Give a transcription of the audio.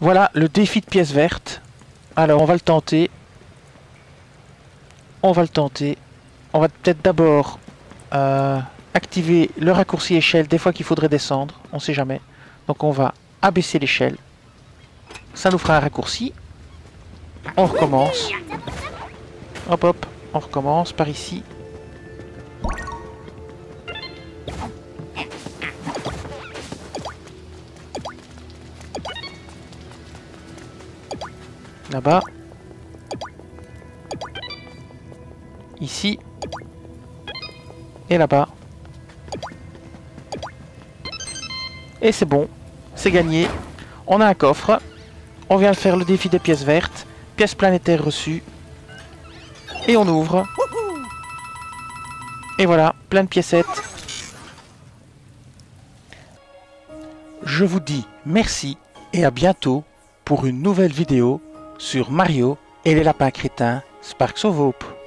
Voilà le défi de pièces vertes. Alors on va le tenter. On va le tenter. On va peut-être d'abord euh, activer le raccourci échelle des fois qu'il faudrait descendre. On sait jamais. Donc on va abaisser l'échelle. Ça nous fera un raccourci. On recommence. Hop hop. On recommence par ici. Là-bas. Ici. Et là-bas. Et c'est bon. C'est gagné. On a un coffre. On vient faire le défi des pièces vertes. Pièces planétaires reçues. Et on ouvre. Et voilà, plein de piécettes. Je vous dis merci et à bientôt pour une nouvelle vidéo sur Mario et les lapins crétins Sparks of Hope.